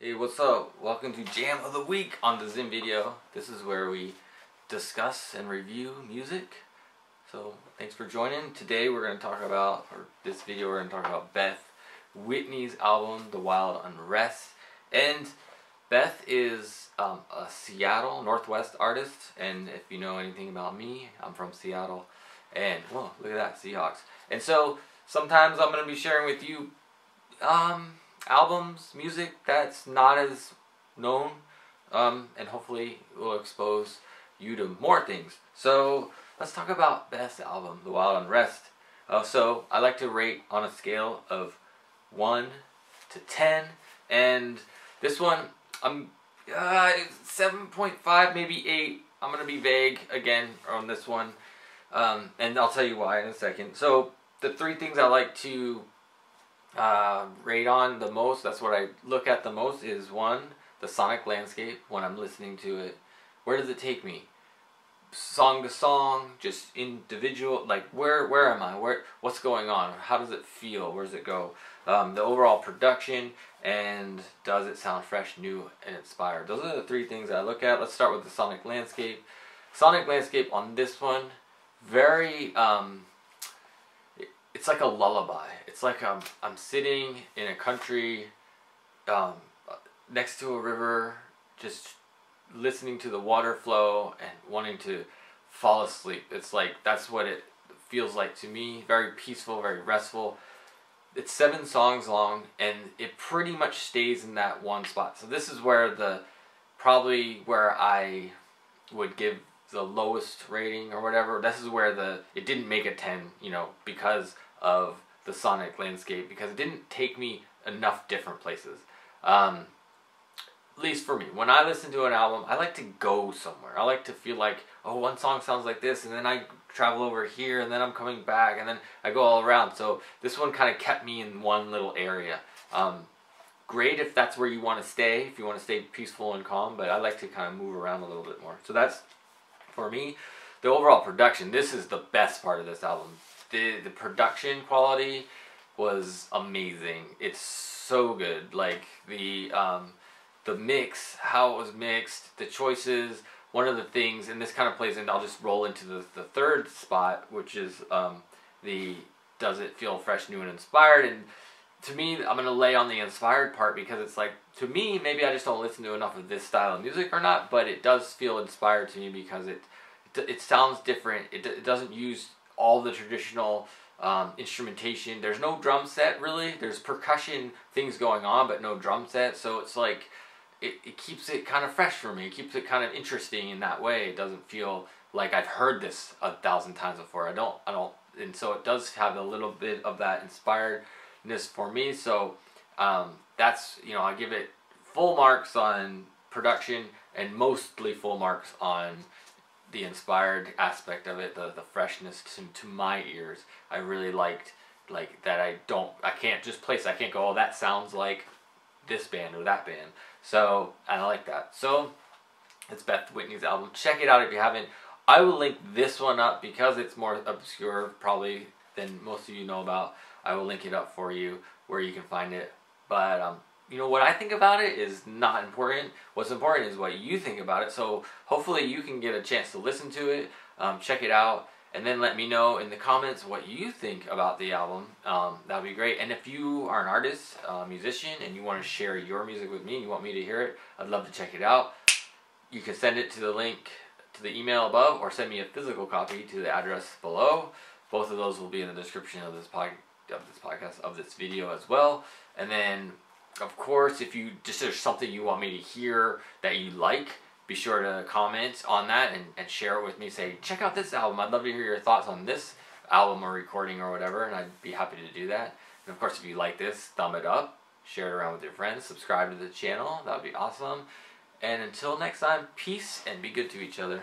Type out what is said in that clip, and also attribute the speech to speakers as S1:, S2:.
S1: Hey, what's up? Welcome to Jam of the Week on the Zim video. This is where we discuss and review music. So, thanks for joining. Today we're going to talk about, or this video we're going to talk about Beth Whitney's album, The Wild Unrest. And Beth is um, a Seattle, Northwest artist. And if you know anything about me, I'm from Seattle. And, whoa, look at that, Seahawks. And so, sometimes I'm going to be sharing with you um, albums, music that's not as known, um, and hopefully will expose you to more things. So let's talk about Beth's album, The Wild Unrest. Uh, so I like to rate on a scale of 1 to 10, and this one, I'm uh, 7.5, maybe 8. I'm going to be vague again on this one, um, and I'll tell you why in a second. So the three things I like to uh, rate on the most, that's what I look at the most, is one, the sonic landscape when I'm listening to it. Where does it take me? Song to song, just individual, like where where am I? Where what's going on? How does it feel? Where does it go? Um, the overall production and does it sound fresh, new, and inspired? Those are the three things I look at. Let's start with the sonic landscape. Sonic landscape on this one, very um, it's like a lullaby. It's like I'm I'm sitting in a country, um, next to a river, just listening to the water flow and wanting to fall asleep. It's like that's what it feels like to me. Very peaceful, very restful. It's seven songs long, and it pretty much stays in that one spot. So this is where the probably where I would give the lowest rating or whatever. This is where the it didn't make a ten, you know, because of the sonic landscape because it didn't take me enough different places. Um, at least for me, when I listen to an album, I like to go somewhere. I like to feel like, oh, one song sounds like this, and then I travel over here, and then I'm coming back, and then I go all around. So this one kind of kept me in one little area. Um, great if that's where you want to stay, if you want to stay peaceful and calm, but I like to kind of move around a little bit more. So that's, for me, the overall production. This is the best part of this album the the production quality was amazing. It's so good. Like the um, the mix, how it was mixed, the choices. One of the things, and this kind of plays in. I'll just roll into the the third spot, which is um, the does it feel fresh, new, and inspired. And to me, I'm gonna lay on the inspired part because it's like to me, maybe I just don't listen to enough of this style of music or not, but it does feel inspired to me because it it, sounds different. It, it doesn't use all the traditional um, instrumentation. There's no drum set really. There's percussion things going on, but no drum set. So it's like it, it keeps it kind of fresh for me. It keeps it kind of interesting in that way. It doesn't feel like I've heard this a thousand times before. I don't. I don't. And so it does have a little bit of that inspiredness for me. So um, that's you know I give it full marks on production and mostly full marks on the inspired aspect of it, the the freshness to, to my ears. I really liked like that. I don't, I can't just place. I can't go. Oh, that sounds like this band or that band. So and I like that. So it's Beth Whitney's album. Check it out if you haven't. I will link this one up because it's more obscure probably than most of you know about. I will link it up for you where you can find it. But um, you know, what I think about it is not important. What's important is what you think about it. So hopefully you can get a chance to listen to it, um, check it out, and then let me know in the comments what you think about the album. Um, that would be great. And if you are an artist, a musician, and you want to share your music with me, you want me to hear it, I'd love to check it out. You can send it to the link to the email above or send me a physical copy to the address below. Both of those will be in the description of this, pod, of this podcast, of this video as well. And then of course, if you just there's something you want me to hear that you like, be sure to comment on that and, and share it with me. Say, check out this album. I'd love to hear your thoughts on this album or recording or whatever, and I'd be happy to do that. And of course, if you like this, thumb it up, share it around with your friends, subscribe to the channel. That would be awesome. And until next time, peace and be good to each other.